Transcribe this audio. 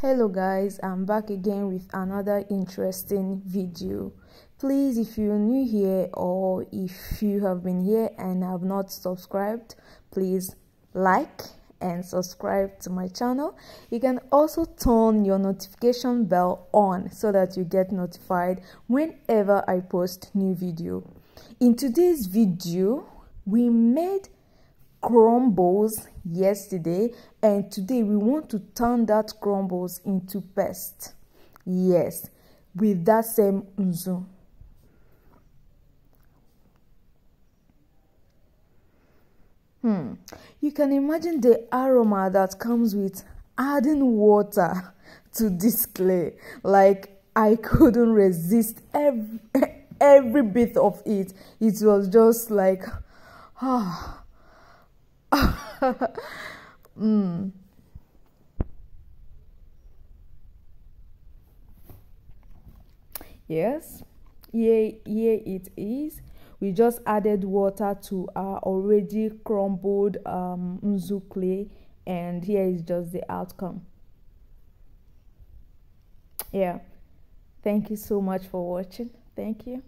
hello guys. I'm back again with another interesting video. Please if you're new here or if you have been here and have not subscribed please like and subscribe to my channel. You can also turn your notification bell on so that you get notified whenever i post new video. In today's video we made crumbles yesterday and today we want to turn that crumbles into paste yes with that same nzu. Hmm. You can imagine the aroma that comes with adding water to this clay like i couldn't resist every every bit of it. It was just like ah mm. Yes, here it is. We just added water to our already crumbled um, clay and here is just the outcome. Yeah, thank you so much for watching. Thank you.